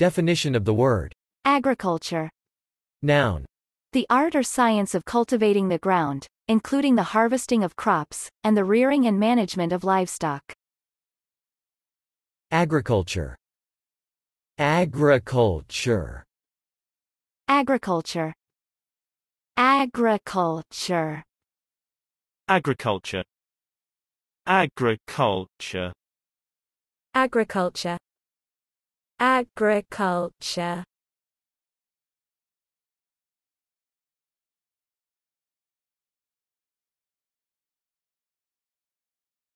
Definition of the word. Agriculture. Noun. The art or science of cultivating the ground, including the harvesting of crops, and the rearing and management of livestock. Agriculture. Agriculture. Agriculture. Agriculture. agriculture, agriculture, agriculture agriculture